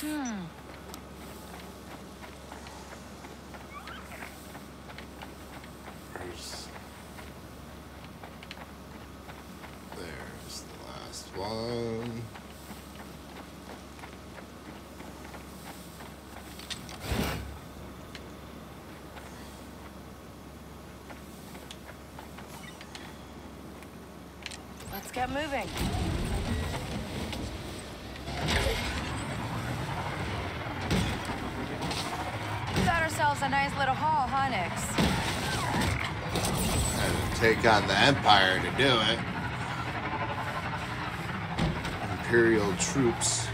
Hmm. There's one. Let's get moving. We got ourselves a nice little haul, huh, Nix? To take on the Empire to do it. Imperial troops.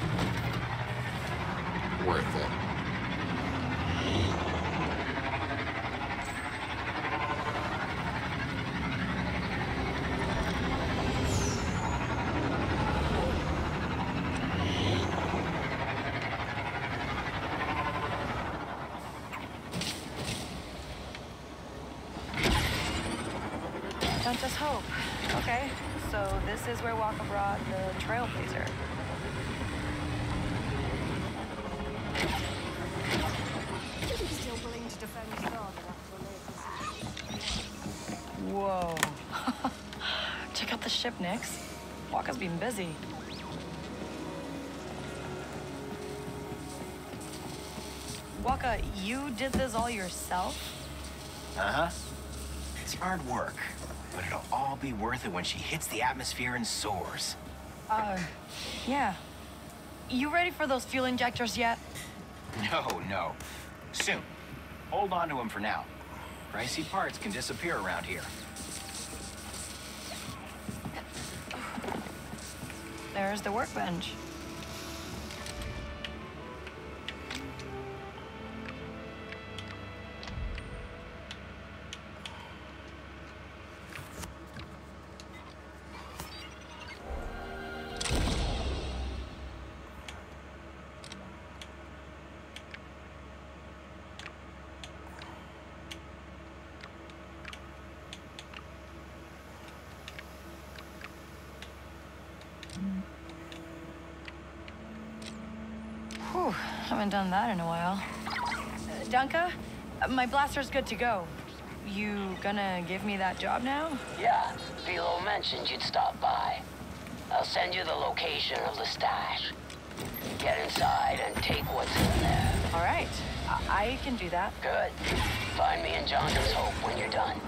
All yourself? Uh-huh. It's hard work, but it'll all be worth it when she hits the atmosphere and soars. Uh, yeah. You ready for those fuel injectors yet? No, no. Soon. Hold on to them for now. Pricey parts can disappear around here. There's the workbench. Done that in a while. Uh, Dunka, uh, my blaster's good to go. You gonna give me that job now? Yeah, Philo mentioned you'd stop by. I'll send you the location of the stash. Get inside and take what's in there. All right, I, I can do that. Good. Find me in Jaunta's Hope when you're done.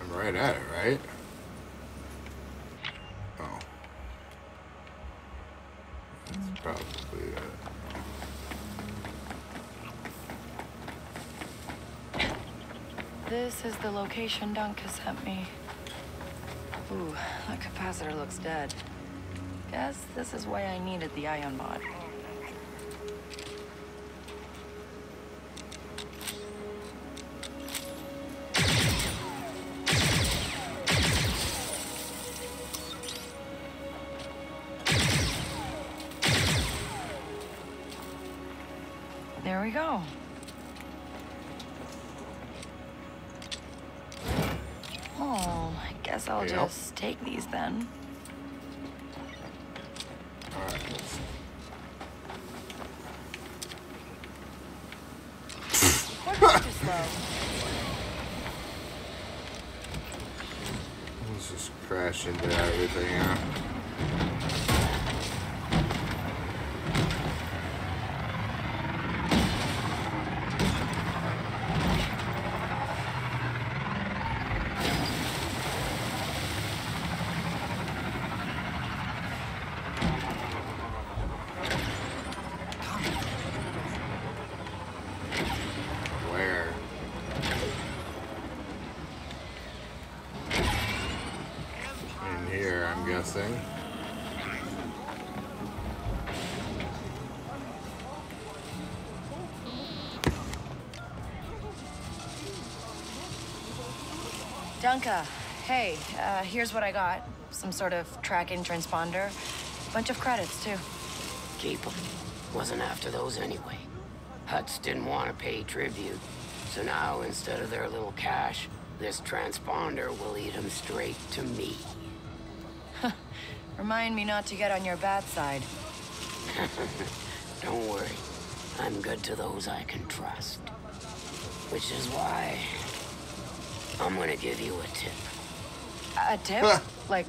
I'm right at it, right? Oh. That's probably it. This is the location Dunka sent me. Ooh, that capacitor looks dead. Guess this is why I needed the ion mod. Let's just crash into everything, yeah. Where? I'm guessing. Hey, uh, here's what I got. Some sort of tracking transponder. Bunch of credits, too. Keep them. Wasn't after those anyway. Hutts didn't want to pay tribute. So now, instead of their little cash, this transponder will lead them straight to me. Remind me not to get on your bad side. Don't worry. I'm good to those I can trust. Which is why I'm gonna give you a tip. A tip? like,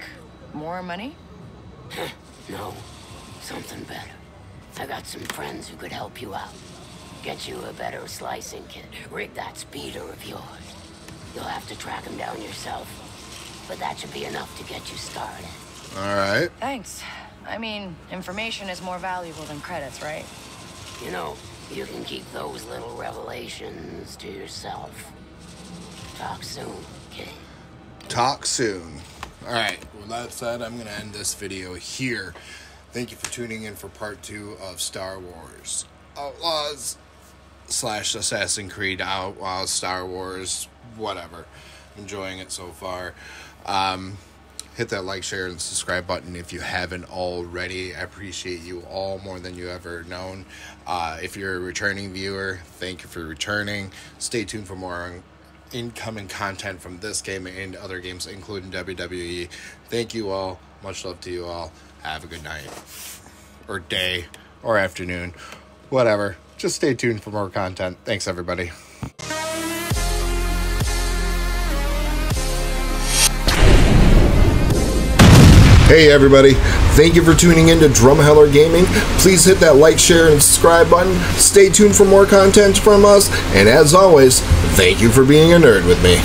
more money? no, something better. I got some friends who could help you out. Get you a better slicing kit. Rig that speeder of yours. You'll have to track him down yourself. But that should be enough to get you started. Alright. Thanks. I mean, information is more valuable than credits, right? You know, you can keep those little revelations to yourself. Talk soon, kid. Talk soon. Alright, Well, that said, I'm going to end this video here. Thank you for tuning in for part two of Star Wars Outlaws slash Assassin's Creed Outlaws Star Wars, whatever. Enjoying it so far. Um, hit that like, share, and subscribe button if you haven't already. I appreciate you all more than you ever known. Uh, if you're a returning viewer, thank you for returning. Stay tuned for more incoming content from this game and other games, including WWE. Thank you all. Much love to you all. Have a good night, or day, or afternoon, whatever. Just stay tuned for more content. Thanks, everybody. Hey everybody, thank you for tuning in to Drumheller Gaming. Please hit that like, share, and subscribe button. Stay tuned for more content from us. And as always, thank you for being a nerd with me.